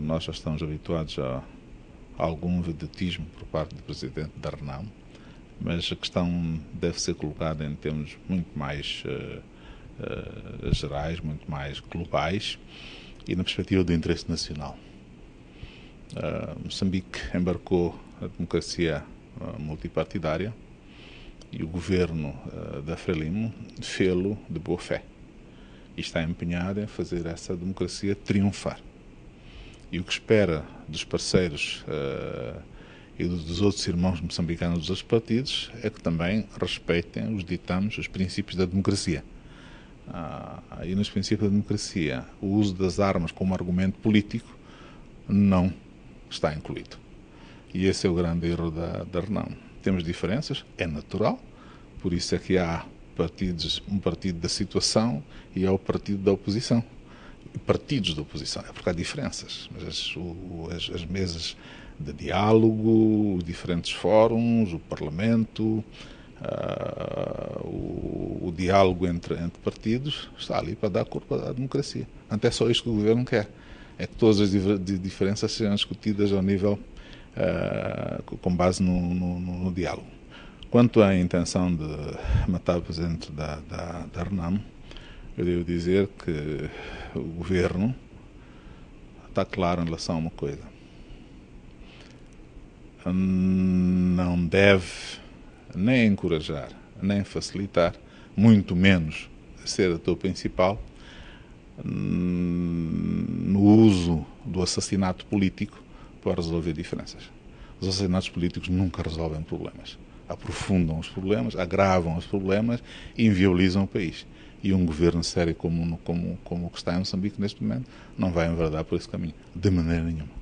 nós já estamos habituados a, algum vedetismo por parte do presidente da Renam, mas a questão deve ser colocada em termos muito mais uh, uh, gerais, muito mais globais e na perspectiva do interesse nacional. Uh, Moçambique embarcou a democracia multipartidária e o governo da Frelimo fê-lo de boa fé e está empenhado em fazer essa democracia triunfar. E o que espera dos parceiros uh, e dos outros irmãos moçambicanos dos outros partidos é que também respeitem os ditames, os princípios da democracia. Uh, e nos princípios da democracia, o uso das armas como argumento político não está incluído. E esse é o grande erro da, da. Temos diferenças, é natural, por isso é que há partidos, um partido da situação e ao partido da oposição. Partidos da oposição, é porque há diferenças, mas as, o, as, as mesas de diálogo, diferentes fóruns, o Parlamento, uh, o, o, diálogo entre, entre partidos está ali para dar corpo à democracia. Até só isto que o governo quer, é que todas as diferenças sejam discutidas ao nível, uh, com base no, no, no diálogo. Quanto à intenção de matar o presidente da, da, da eu devo dizer que o governo está claro em relação a uma coisa. Não deve nem encorajar, nem facilitar, muito menos ser ator principal no uso do assassinato político para resolver diferenças. Os assassinatos políticos nunca resolvem problemas aprofundam os problemas, agravam os problemas e inviabilizam o país. E um governo sério como, como, como o que está em Moçambique neste momento não vai enverdar por esse caminho, de maneira nenhuma.